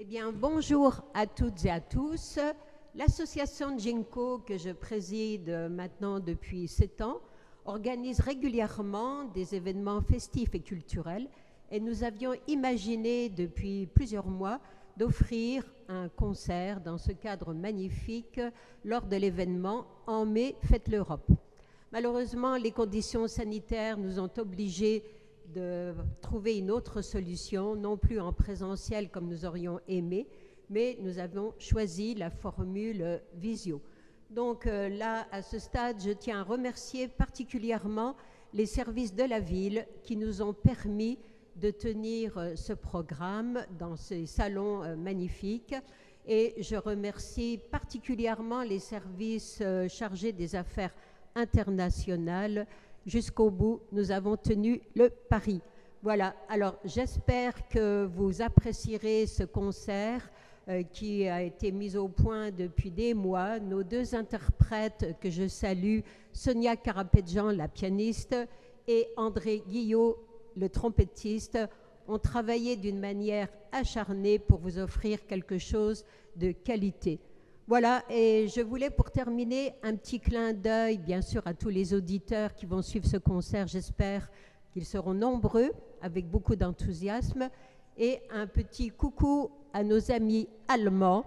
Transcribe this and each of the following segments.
Eh bien, bonjour à toutes et à tous. L'association Jinko, que je préside maintenant depuis sept ans, organise régulièrement des événements festifs et culturels et nous avions imaginé depuis plusieurs mois d'offrir un concert dans ce cadre magnifique lors de l'événement En mai, Fête l'Europe. Malheureusement, les conditions sanitaires nous ont obligés de trouver une autre solution, non plus en présentiel comme nous aurions aimé, mais nous avons choisi la formule visio. Donc euh, là, à ce stade, je tiens à remercier particulièrement les services de la ville qui nous ont permis de tenir euh, ce programme dans ces salons euh, magnifiques. Et je remercie particulièrement les services chargés des affaires internationales. Jusqu'au bout, nous avons tenu le pari. Voilà, alors j'espère que vous apprécierez ce concert. Euh, qui a été mise au point depuis des mois. Nos deux interprètes que je salue, Sonia Karapetjan, la pianiste, et André Guillot, le trompettiste, ont travaillé d'une manière acharnée pour vous offrir quelque chose de qualité. Voilà, et je voulais pour terminer un petit clin d'œil, bien sûr, à tous les auditeurs qui vont suivre ce concert. J'espère qu'ils seront nombreux, avec beaucoup d'enthousiasme. Et un petit coucou à nos amis allemands.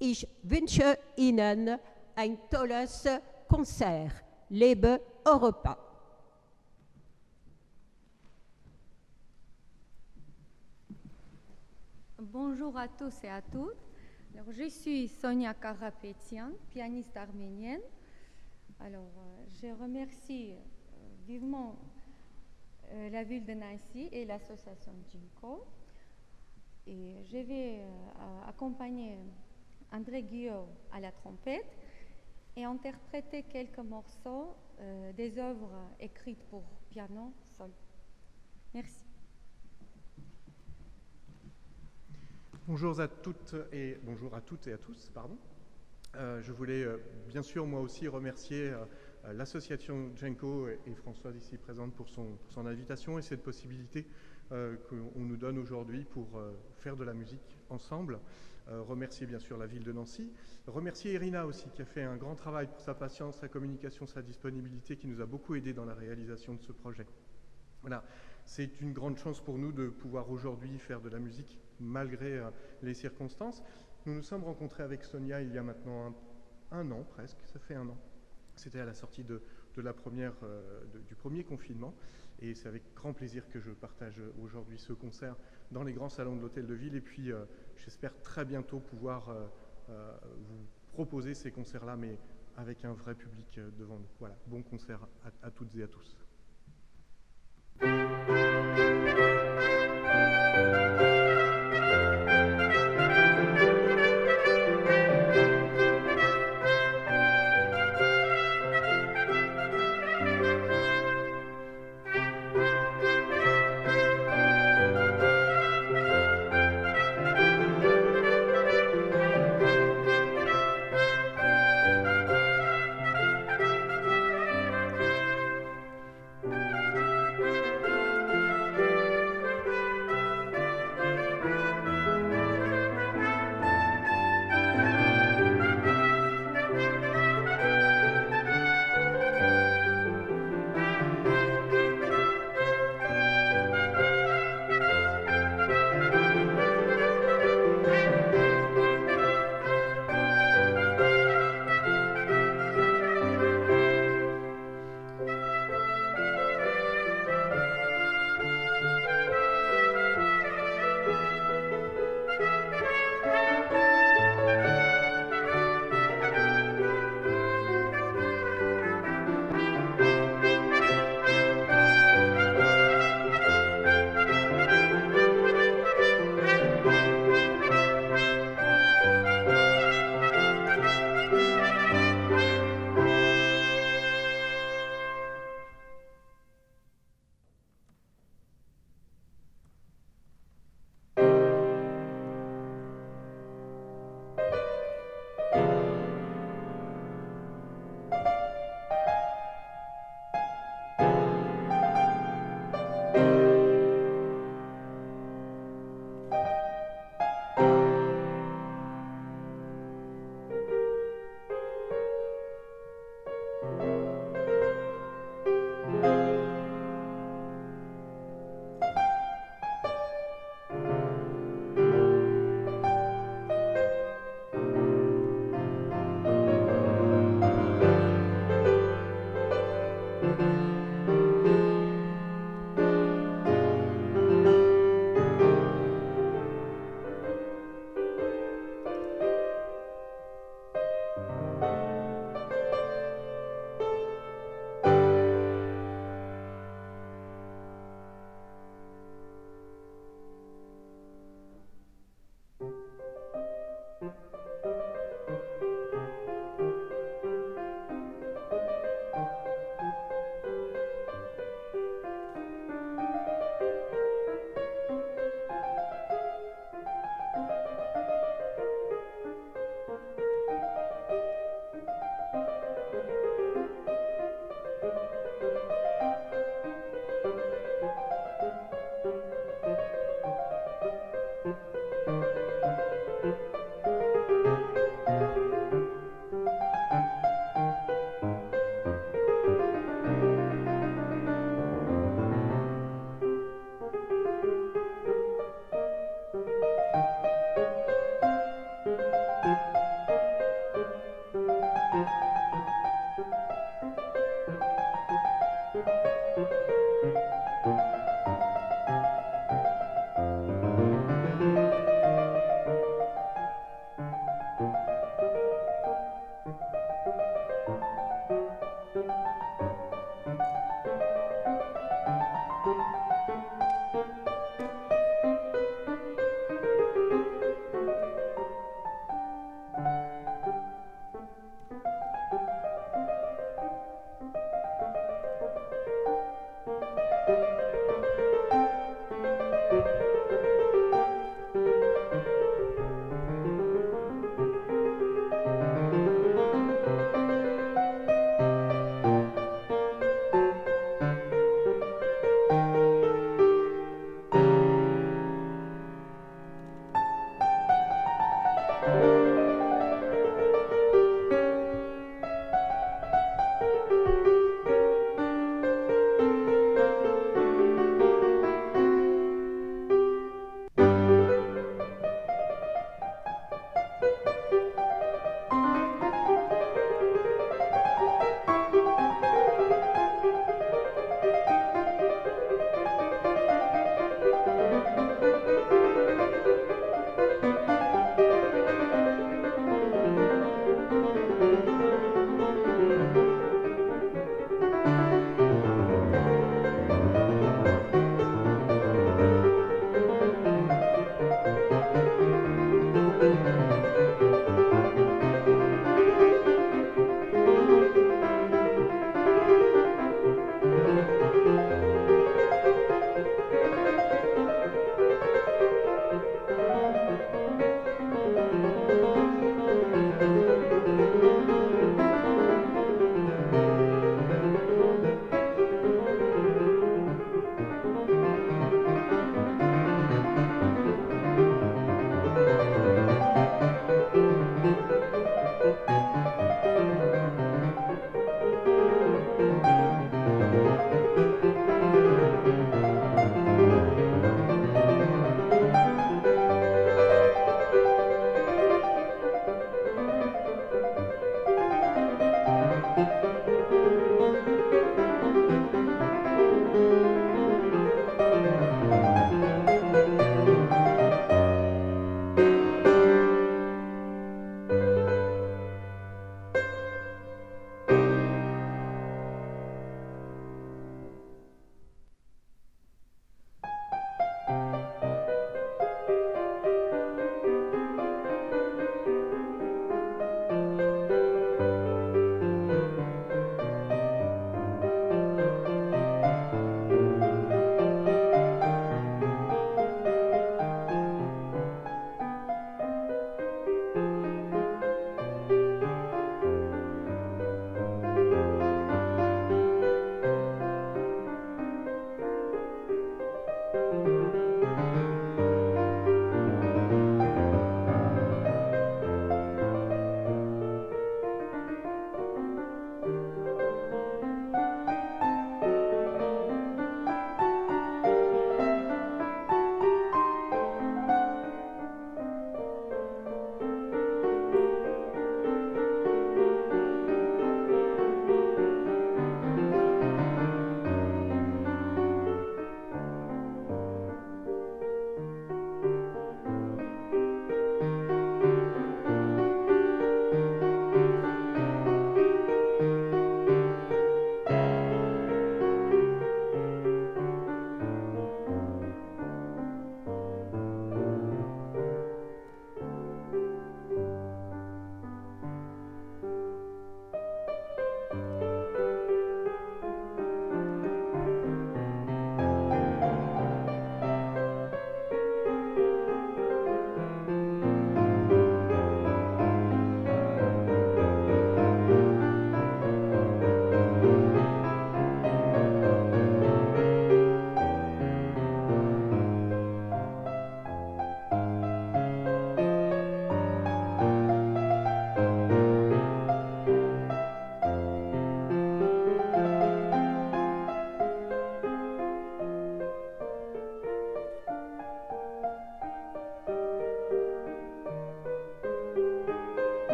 Ich wünsche Ihnen ein tolles Konzert. Lebe Europa. Bonjour à tous et à toutes. Alors, je suis Sonia Karapetian, pianiste arménienne. Alors, euh, je remercie euh, vivement euh, la ville de Nancy et l'association Jinko et je vais accompagner André Guillaume à la trompette et interpréter quelques morceaux des œuvres écrites pour piano seul. Merci. Bonjour à toutes et bonjour à toutes et à tous, pardon. Euh, je voulais bien sûr moi aussi remercier l'association Genko et, Françoise ici présente pour son, pour son invitation et cette possibilité euh, qu'on nous donne aujourd'hui pour euh, faire de la musique ensemble. Euh, remercier bien sûr la ville de Nancy. Remercier Irina aussi qui a fait un grand travail pour sa patience, sa communication, sa disponibilité, qui nous a beaucoup aidé dans la réalisation de ce projet. Voilà, c'est une grande chance pour nous de pouvoir aujourd'hui faire de la musique malgré les circonstances. Nous nous sommes rencontrés avec Sonia il y a maintenant un, an presque, ça fait un an. C'était à la sortie de, la première, du premier confinement. Et c'est avec grand plaisir que je partage aujourd'hui ce concert dans les grands salons de l'Hôtel de Ville. Et puis, euh, j'espère très bientôt pouvoir euh, euh, vous proposer ces concerts-là, mais avec un vrai public devant nous. Voilà, bon concert à toutes et à tous.